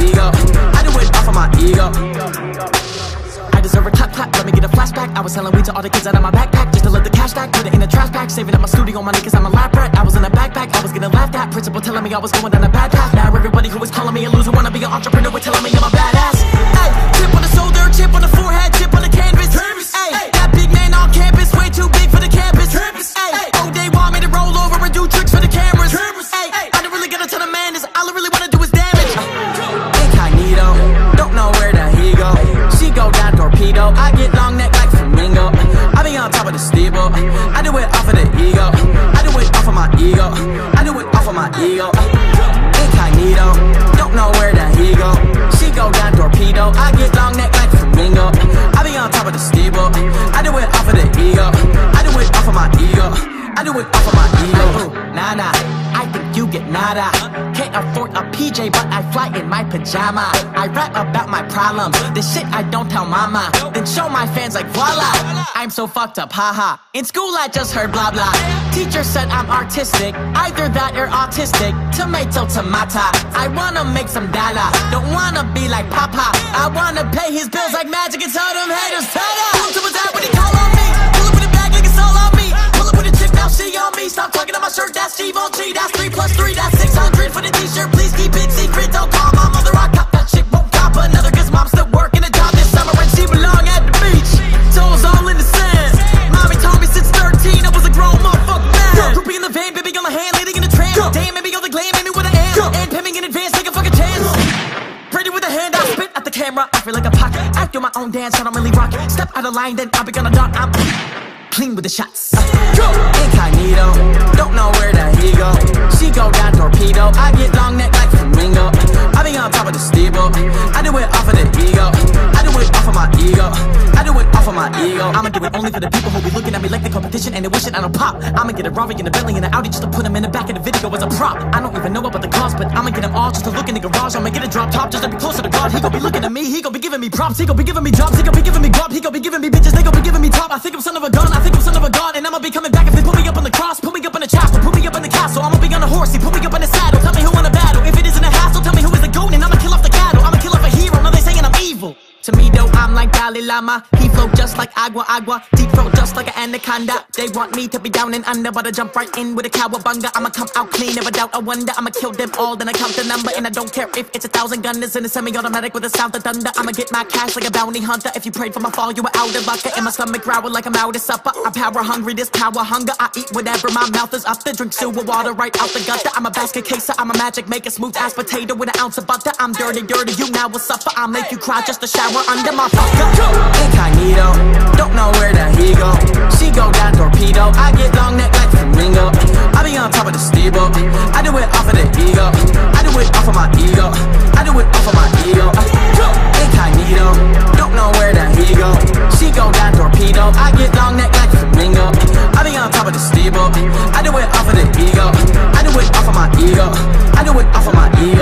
ego. I do it off of my ego. I deserve a clap clap, let me get a flashback. I was selling weed to all the kids out of my backpack Just to let the cash back, put it in the trash pack Saving up my studio money cause I'm a lab rat. I was in a backpack, I was getting laughed at. Principal telling me I was going down a bad path. Now everybody who is calling me a loser Wanna be an entrepreneur telling me I'm a badass. Down I get long neck like flamingo. I be on top of the steeple, I do it off of the ego. I do it off of my ego. I do it off of my ego. Incognito, don't know where the he go. I do it off of my ego. Nah, nah, I think you get nada. Can't afford a PJ, but I fly in my pajama. I rap about my problems, the shit I don't tell mama. Then show my fans like voila. I'm so fucked up, haha. In school I just heard blah blah. Teacher said I'm artistic, either that or autistic. Tomato, tomato. I wanna make some dollar, don't wanna be like Papa. I wanna pay his bills like magic and tell them haters, tada. Pull camera. I feel like a pop. I do my own dance, I don't really rock. it. Step out of line, then I'll be gonna dot. I'm clean with the shots. Incognito, don't know where the he go. She go down torpedo. I get long neck like flamingo. I be on top of the steeple. I do it off of the ego. I do it off of my ego. I do it off of my ego. I'ma do it only for the people who be looking at me like the competition and they wishing I don't pop. I'ma get a Rari and a Bentley and an Audi just to put them in the back of the video as a prop. I don't even know about the cost, but I'ma get them all just to look in the garage. I'ma get a drop top just to be closer to God. He gon' be looking at he gon' be giving me props. He gon' be giving me jobs, he gon' be giving me guap. He gon' be giving me bitches, they gon' be giving me top. I think I'm son of a gun, I think I'm son of a god, and I'ma be coming back if they put me up on the cross. Put me up in the chapel, put me up in the castle. I'ma be on a horse, he put me up in the saddle. Tell me who won the battle. If it isn't a hassle, tell me who is the goat, and I'ma kill off the cattle. I'ma kill off a hero. Now they saying I'm evil. To me though, I'm like Dalai Lama. He flow just like agua agua, deep throat just like an anaconda. They want me to be down and under, but I jump right in with a cowabunga. I'ma come out clean, never doubt. I wonder I'ma kill them all, then I count the number, and I don't care if it's a thousand gunners in a semi-automatic with a sound of thunder. I'ma get my cash like a bounty hunter. If you prayed for my fall, you were out of luck. And my stomach growl like I'm out of supper. I'm power hungry, this power hunger. I eat whatever my mouth is up to. Drink sewer water right out the gutter. I'm a basket caser, I'm a magic maker, smooth ass potato with an ounce of butter. I'm dirty, dirty, you now will suffer. I'll make you cry just a shower under my fucker. Speedo. Don't know where that he go. She go got torpedo. I get long neck like flamingo. I be on top of the steeple. I do it off of the ego. I do it off of my ego. I do it off of my ego. Incognito. Don't know where that he go. She go got torpedo. I get long neck like flamingo. I be on top of the steeple. I do it off of the ego. I do it off of my ego. I do it off of my ego.